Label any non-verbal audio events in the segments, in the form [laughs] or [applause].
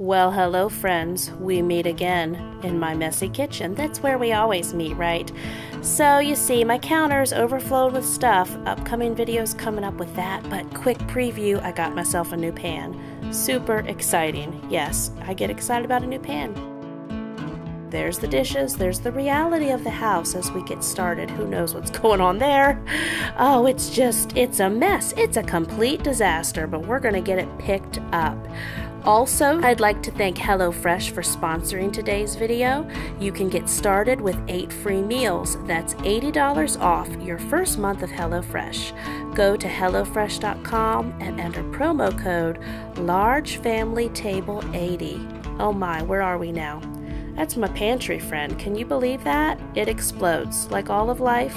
Well, hello, friends. We meet again in my messy kitchen. That's where we always meet, right? So, you see, my counter's overflowed with stuff. Upcoming videos coming up with that, but quick preview I got myself a new pan. Super exciting. Yes, I get excited about a new pan. There's the dishes, there's the reality of the house as we get started. Who knows what's [laughs] going on there? Oh, it's just, it's a mess. It's a complete disaster, but we're going to get it picked up. Also, I'd like to thank HelloFresh for sponsoring today's video. You can get started with 8 free meals. That's $80 off your first month of HelloFresh. Go to HelloFresh.com and enter promo code LARGEFamilyTable80. Oh my, where are we now? That's my pantry friend. Can you believe that? It explodes. Like all of life,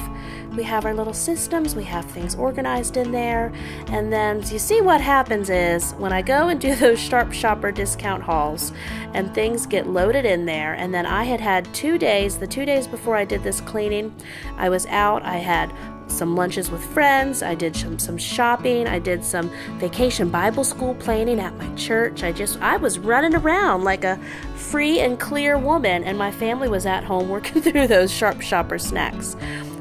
we have our little systems, we have things organized in there, and then you see what happens is when I go and do [laughs] those Sharp Shopper discount hauls and things get loaded in there, and then I had had two days, the two days before I did this cleaning, I was out, I had some lunches with friends. I did some, some shopping. I did some vacation Bible school planning at my church. I just, I was running around like a free and clear woman, and my family was at home [laughs] working through those sharp shopper snacks.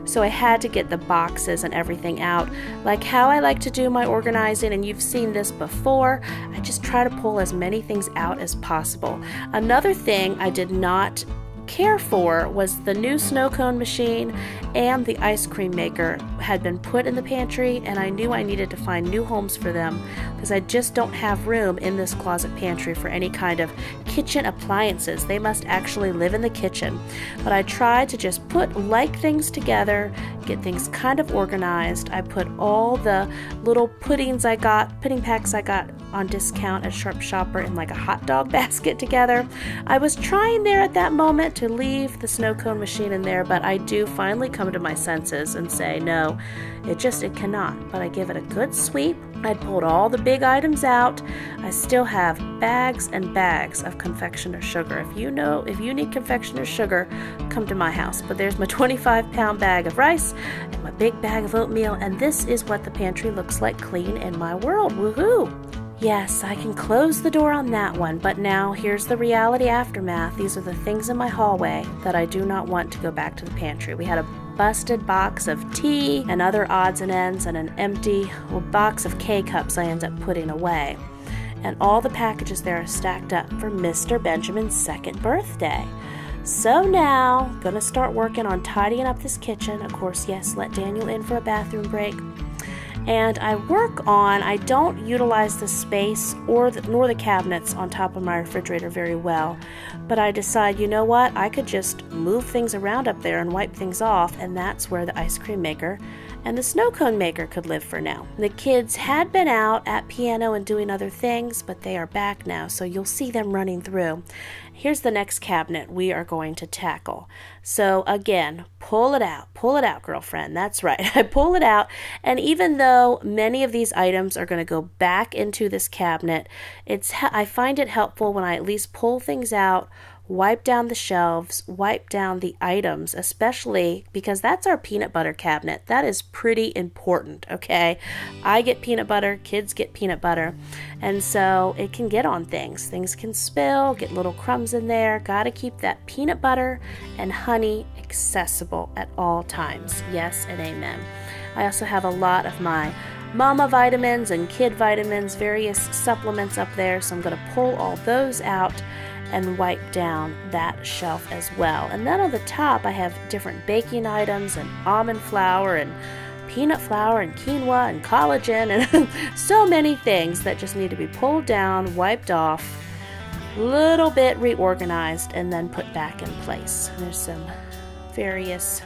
So I had to get the boxes and everything out. Like how I like to do my organizing, and you've seen this before, I just try to pull as many things out as possible. Another thing I did not care for was the new snow cone machine and the ice cream maker had been put in the pantry and I knew I needed to find new homes for them because I just don't have room in this closet pantry for any kind of kitchen appliances. They must actually live in the kitchen. But I tried to just put like things together, get things kind of organized. I put all the little puddings I got, pudding packs I got on discount at Sharp Shopper in like a hot dog [laughs] basket together. I was trying there at that moment to leave the snow cone machine in there, but I do finally come to my senses and say, no, it just, it cannot. But I give it a good sweep. I pulled all the big items out. I still have bags and bags of confectioner sugar. If you know, if you need confectioner sugar, come to my house. But there's my [laughs] 25 pound bag of rice and my big bag of oatmeal, and this is what the pantry looks like clean in my world. Woohoo! Yes, I can close the door on that one, but now here's the reality aftermath. These are the things in my hallway that I do not want to go back to the pantry. We had a busted box of tea and other odds and ends, and an empty well, box of K cups I end up putting away. And all the packages there are stacked up for Mr. Benjamin's second birthday. So now, gonna start working on tidying up this kitchen. Of course, yes, let Daniel in for a bathroom break and I work on I don't utilize the space or the, nor the cabinets on top of my refrigerator very well. But I decide you know what? I could just move things around up there and wipe things off and that's where the ice cream maker and the snow cone maker could live for now. The kids had been out at piano and doing other things, but they are back now, so you'll see them running through. Here's the next cabinet we are going to tackle. So, again, pull it out. Pull it out, girlfriend. That's right. [laughs] I pull it out, and even though many of these items are going to go back into this cabinet, it's I find it helpful when I at least pull things out wipe down the shelves, wipe down the items, especially because that's our peanut butter cabinet. That is pretty important, okay? I get peanut butter, kids get peanut butter, and so it can get on things. Things can spill, get little crumbs in there. Got to keep that peanut butter and honey accessible at all times. Yes and amen. I also have a lot of my mama vitamins and kid vitamins, various supplements up there, so I'm going to pull all those out and wipe down that shelf as well. And then on the top, I have different baking items and almond flour and peanut flour and quinoa and collagen and [laughs] so many things that just need to be pulled down, wiped off, little bit reorganized, and then put back in place. There's some various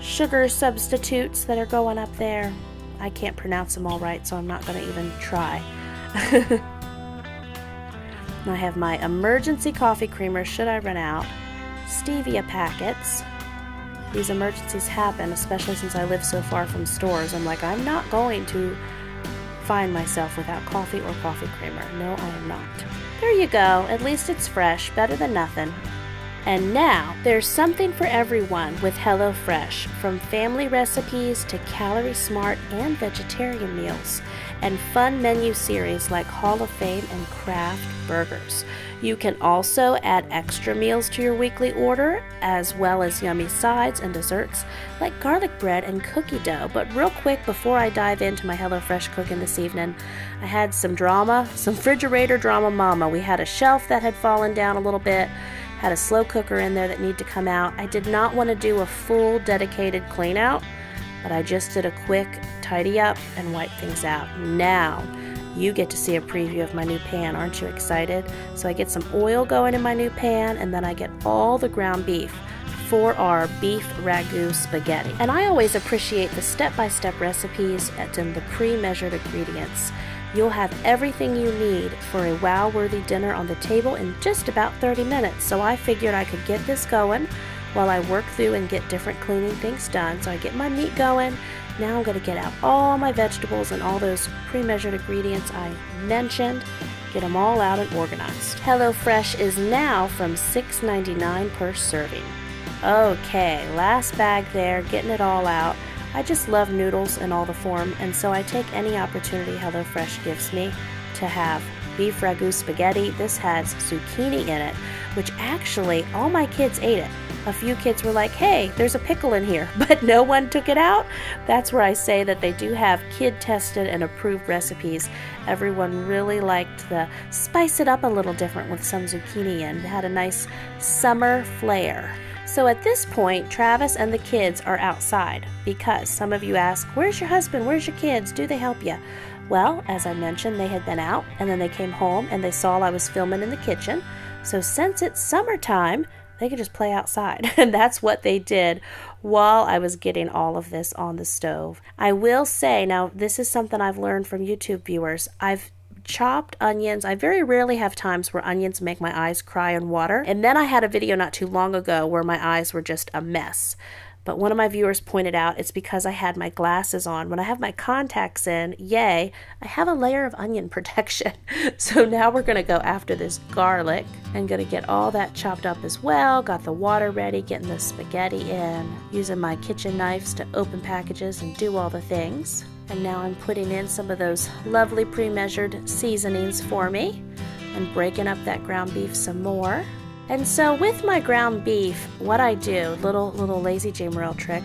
sugar substitutes that are going up there. I can't pronounce them all right, so I'm not going to even try. [laughs] I have my emergency coffee creamer should I run out, stevia packets. These emergencies happen, especially since I live so far from stores. I'm like, I'm not going to find myself without coffee or coffee creamer. No, I am not. There you go. At least it's fresh. Better than nothing. And now, there's something for everyone with HelloFresh, from family recipes to calorie smart and vegetarian meals. And fun menu series like Hall of Fame and Craft Burgers. You can also add extra meals to your weekly order, as well as yummy sides and desserts like garlic bread and cookie dough. But real quick, before I dive into my HelloFresh cooking this evening, I had some drama, [laughs] some refrigerator drama mama. We had a shelf that had fallen down a little bit had a slow cooker in there that needed to come out. I did not want to do a full dedicated clean out, but I just did a quick tidy up and wipe things out. Now, you get to see a preview of my new pan. Aren't you excited? So I get some oil going in my new pan and then I get all the ground beef for our beef ragu spaghetti. And I always appreciate the step-by-step recipes and the pre-measured ingredients. You'll have everything you need for a wow worthy dinner on the table in just about 30 minutes. So I figured I could get this going while I work through and get different cleaning things done. So I get my meat going. Now I'm going to get out all my vegetables and all those pre measured ingredients I mentioned. Get them all out and organized. HelloFresh is now from $6.99 per serving. Okay, last bag there, getting it all out. I just love noodles in all the form, and so I take any opportunity HelloFresh gives me to have beef ragu spaghetti. This has zucchini in it, which actually all my kids ate it. A few kids were like, hey, there's a pickle in here, [laughs] but no one took it out. That's where I say that they do have kid tested and approved recipes. Everyone really liked the spice it up a little different with some zucchini and had a nice summer flair. So at this point, Travis and the kids are outside because some of you ask, Where's your husband? Where's your kids? Do they help you? Well, as I mentioned, they had been out and then they came home and they saw I was filming in the kitchen. So since it's summertime, they could just play outside. [laughs] And that's what they did while I was getting all of this on the stove. I will say, now, this is something I've learned from YouTube viewers. I've chopped onions. I very rarely have times where onions make my eyes cry and water. And then I had a video not too long ago where my eyes were just a mess. But one of my viewers pointed out it's because I had my glasses on. When I have my contacts in, yay, I have a layer of onion [laughs] protection. so now we're to go after this garlic. Going to get all that chopped up as well. Got the water ready, getting the spaghetti in, using my kitchen knives to open packages and do all the things. And now I'm putting in some of those lovely pre-measured seasonings for me and breaking up that ground beef some more. And so with my ground beef, what I do, little little lazy Jamerrill trick,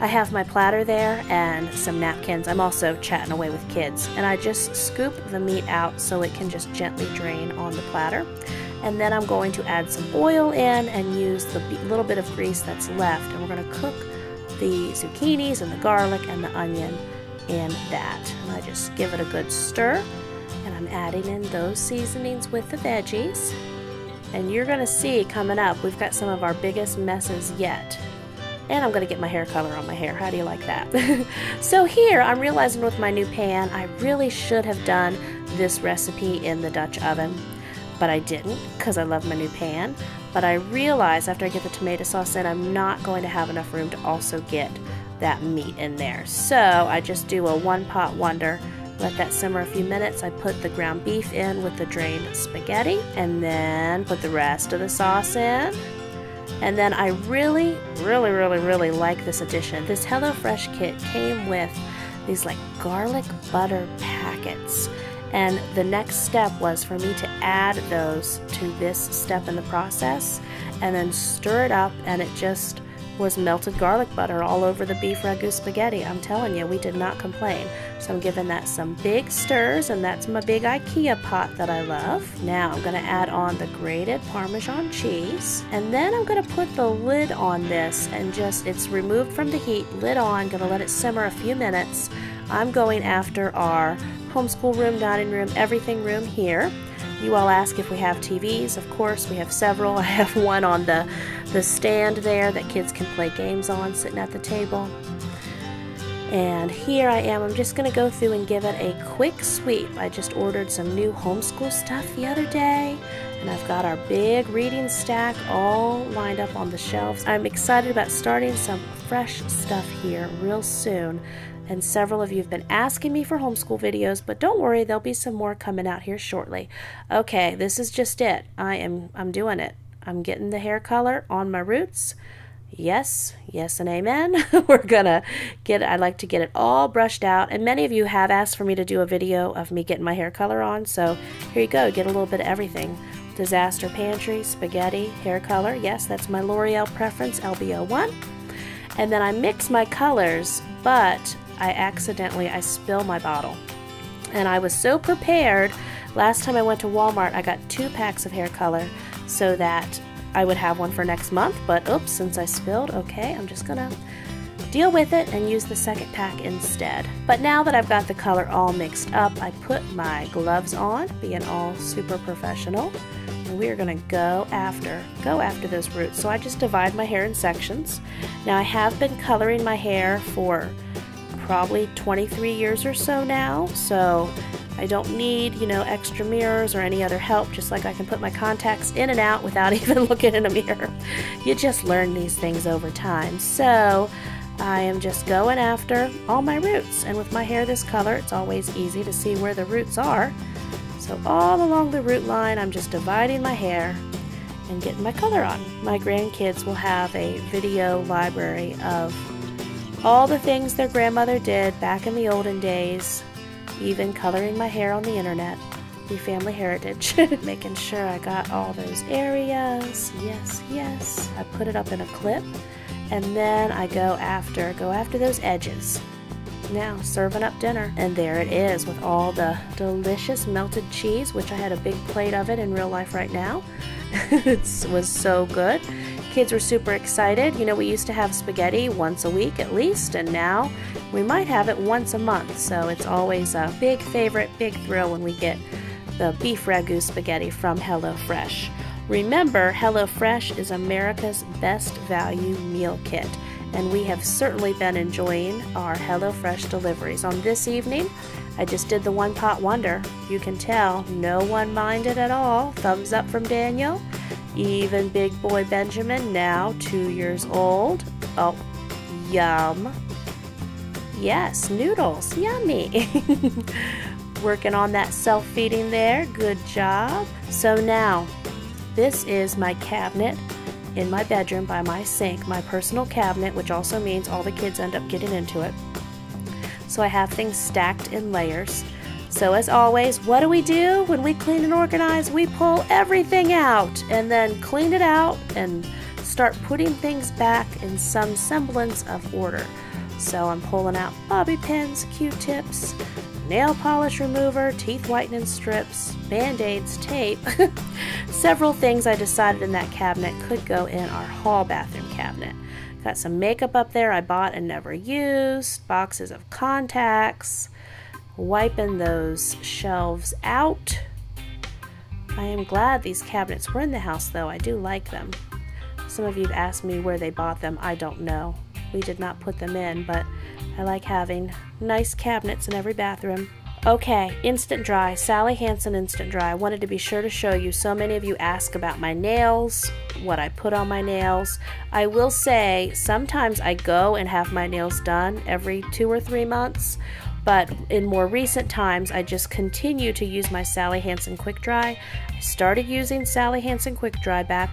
I have my platter there and some napkins. I'm also chatting away with kids. And I just scoop the meat out so it can just gently drain on the platter. And then I'm going to add some oil in and use the little bit of grease that's left. And we're going to cook the zucchinis and the garlic and the onion in that. And I just give it a good stir. And I'm adding in those seasonings with the veggies. And you're going to see coming up, we've got some of our biggest messes yet. And I'm going to get my hair color on my hair. How do you like that? [laughs] so here, I'm realizing with my new pan, I really should have done this recipe in the Dutch oven. But I didn't, because I love my new pan. But I realized after I get the tomato sauce in, I'm not going to have enough room to also get that meat in there. So I just do a one pot wonder. Let that simmer a few minutes. I put the ground beef in with the drained spaghetti and then put the rest of the sauce in. And then I really, really, really, really like this addition. This HelloFresh kit came with these like garlic butter packets. And the next step was for me to add those to this step in the process and then stir it up and it just was melted garlic butter all over the beef ragu spaghetti. I'm telling you, we did not complain. So I'm giving that some big stirs, and that's my big IKEA pot that I love. Now I'm going to add on the grated Parmesan cheese, and then I'm going to put the lid on this and just, it's removed from the heat, lid on, going to let it simmer a few minutes. I'm going after our homeschool room, dining room, everything room here. You all ask if we have TVs. Of course, we have several. [laughs] I have one on the, the stand there that kids can play games on sitting at the table. And here I am. I'm just going to go through and give it a quick sweep. I just ordered some new homeschool stuff the other day. And I've got our big reading stack all lined up on the shelves. I'm excited about starting some fresh stuff here real soon and several of you have been asking me for homeschool videos, but don't worry, there'll be some more coming out here shortly. Okay, this is just it. I am I'm doing it. I'm getting the hair color on my roots. Yes, yes, and amen. [laughs] We're gonna get I'd like to get it all brushed out. And many of you have asked for me to do a video of me getting my hair color on. So here you go, get a little bit of everything. Disaster Pantry, Spaghetti, Hair Color. Yes, that's my L'Oreal Preference LB01. And then I mix my colors, but I accidentally, I spill my bottle. And I was so prepared. Last time I went to Walmart, I got two packs of hair color so that I would have one for next month, but oops, since I spilled, okay, I'm just gonna deal with it and use the second pack instead. But now that I've got the color all mixed up, I put my gloves on, being all super professional, and we are gonna go after, go after those roots. So I just divide my hair in sections. Now I have been coloring my hair for probably 23 years or so now, so I don't need, you know, extra mirrors or any other help, just like I can put my contacts in and out without [laughs] even looking in a mirror. You just learn these things over time. So I am just going after all my roots. And with my hair this color, it's always easy to see where the roots are. So all along the root line, I'm just dividing my hair and getting my color on. My grandkids will have a video library of all the things their grandmother did back in the olden days even coloring my hair on the internet. The family heritage. [laughs] Making sure I got all those areas. Yes, yes. I put it up in a clip and then I go after, go after those edges. Now, serving up dinner. And there it is with all the delicious melted cheese, which I had a big plate of it in real life right now. [laughs] it was so good. Kids were super excited. You know, we used to have spaghetti once a week at least, and now we might have it once a month. So it's always a big favorite, big thrill when we get the beef ragu spaghetti from HelloFresh. Remember, HelloFresh is America's best value meal kit, and we have certainly been enjoying our HelloFresh deliveries. On this evening, I just did the one pot wonder. You can tell no one minded at all. Thumbs up from Daniel. Even big boy Benjamin, now two years old. Oh, yum. Yes, noodles, yummy. [laughs] Working on that self feeding there, good job. So now, this is my cabinet in my bedroom by my sink, my personal cabinet, which also means all the kids end up getting into it. So I have things stacked in layers. So, as always, what do we do when we clean and organize? We pull everything out and then clean it out and start putting things back in some semblance of order. So, I'm pulling out bobby pins, q tips, nail polish remover, teeth whitening strips, band aids, tape. [laughs] Several things I decided in that cabinet could go in our hall bathroom cabinet. Got some makeup up there I bought and never used, boxes of contacts wiping those shelves out. I am glad these cabinets were in the house though. I do like them. Some of you have asked me where they bought them. I don't know. We did not put them in, but I like having nice cabinets in every bathroom. Okay, Instant Dry, Sally Hansen Instant Dry. I wanted to be sure to show you. So many of you ask about my nails, what I put on my nails. I will say sometimes I go and have my nails done every two or three months but in more recent times, I just continue to use my Sally Hansen Quick Dry. I started using Sally Hansen Quick Dry back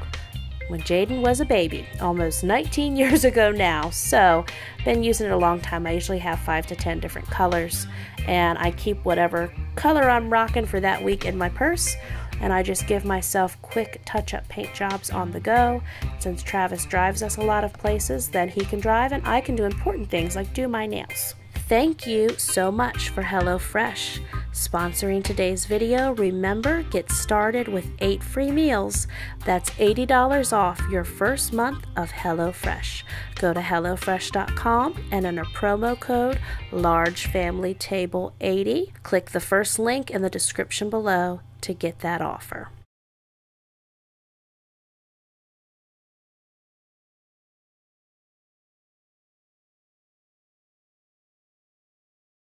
when Jaden was a baby, almost 19 [laughs] years ago now. So, been using it a long time. I usually have 5 to 10 different colors, and I keep whatever color I'm rocking for that week in my purse. And I just give myself quick touch up paint jobs on the go. Since Travis drives us a lot of places, then he can drive and I can do important things like do my nails. Thank you so much for HelloFresh sponsoring today's video. Remember, get started with 8 free meals. That's $80 off your first month of HelloFresh. Go to hellofresh.com and enter promo code LARGEFAMILYTABLE80. Click the first link in the description below to get that offer.